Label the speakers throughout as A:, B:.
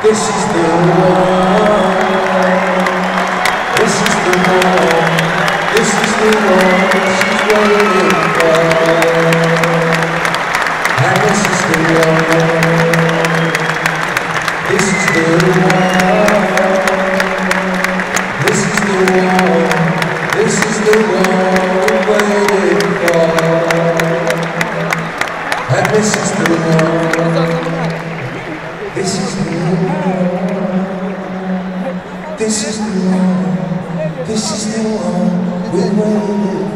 A: This is the one. This is the one. This is the one she's waiting for. And this is the one. This is the one. This is the one. This is the one waiting for. And this is the one. This is the one. This is the one. This is the one we're waiting for.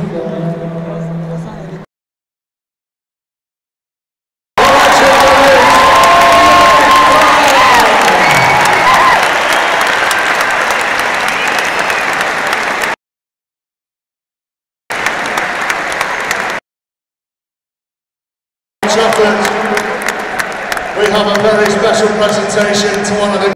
B: Sheffield, we have a very special presentation to one of the